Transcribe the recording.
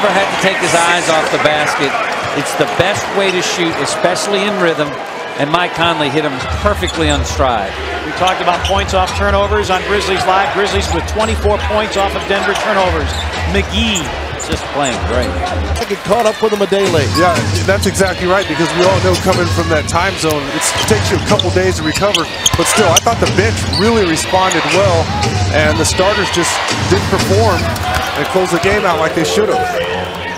Never had to take his eyes off the basket. It's the best way to shoot, especially in rhythm. And Mike Conley hit him perfectly on stride. We talked about points off turnovers on Grizzlies Live. Grizzlies with 24 points off of Denver turnovers. McGee just playing great. I think get caught up with him a day late. Yeah, that's exactly right because we all know coming from that time zone, it takes you a couple days to recover. But still, I thought the bench really responded well, and the starters just didn't perform and close the game out like they should have.